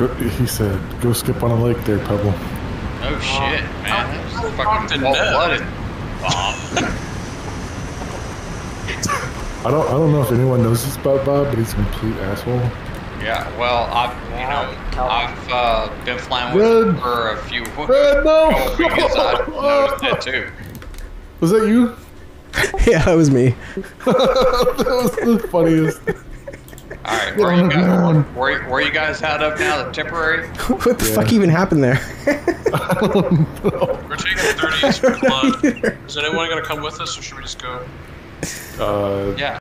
Go, he said, "Go skip on a lake there, Pebble." Oh shit, man. That's I fucking talked cold blooded. Bob. I don't. I don't know if anyone knows this about Bob, but he's a complete asshole. Yeah, well, I've you know I've uh, been flying with Red. him for a few Red, no! couple weekends. I've noticed that too. Was that you? yeah, that was me. that was the funniest. All right, where you guys? Where, where you guys out of now? The temporary? What the fuck even happened there? We're taking 30s for blood. Is anyone gonna come with us, or should we just go? Uh, Yeah.